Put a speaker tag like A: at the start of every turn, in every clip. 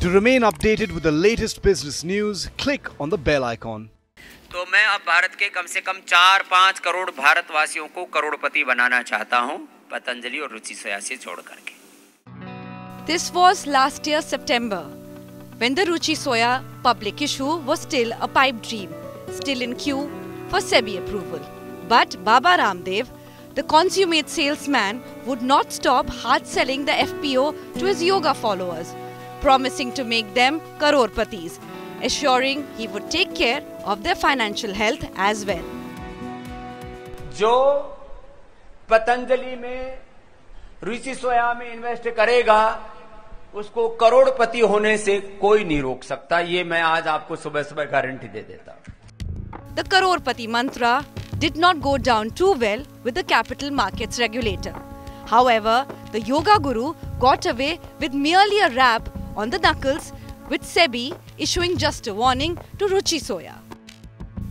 A: To remain updated with the latest business news, click on the bell icon.
B: तो मैं अब भारत के कम से कम चार पाँच करोड़ भारतवासियों को करोड़पति बनाना चाहता हूँ पतंजलि और रुचि सोया से जोड़ करके
C: This was last year September, when the Ruchi Soya public issue was still a pipe dream, still in queue for SEBI approval. But Baba Ramdev, the consummate salesman, would not stop hard selling the FPO to his yoga followers, promising to make them crorpatis, assuring he would take care of their financial health as well.
B: जो पतंजलि में रुचि सोया में invest करेगा उसको करोड़पति होने से कोई नहीं रोक सकता ये मैं आज आपको सुबह सुबह गारंटी दे देता हूँ
C: The Karorpati mantra did not go down too well with the capital markets regulator. However, the yoga guru got away with merely a rap on the knuckles, with SEBI issuing just a warning to Ruchi Soya.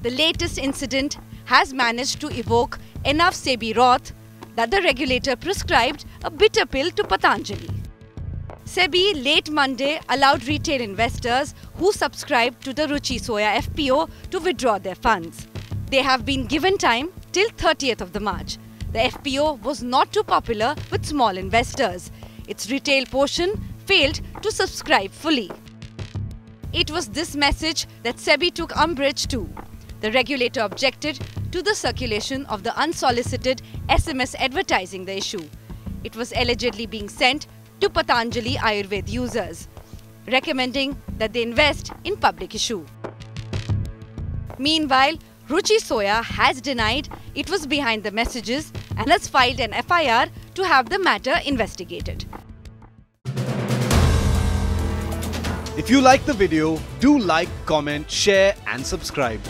C: The latest incident has managed to evoke enough SEBI wrath that the regulator prescribed a bitter pill to Patanjali. SEBI late Monday allowed retail investors who subscribed to the Ruchi Soya FPO to withdraw their funds. They have been given time till 30th of the March. The FPO was not too popular with small investors. Its retail portion failed to subscribe fully. It was this message that SEBI took umbrage to. The regulator objected to the circulation of the unsolicited SMS advertising the issue. It was allegedly being sent to Patanjali Ayurved users, recommending that they invest in public issue. Meanwhile, Ruchi Soya has denied it was behind the messages and has filed an FIR to have the matter investigated.
A: If you like the video, do like, comment, share, and subscribe.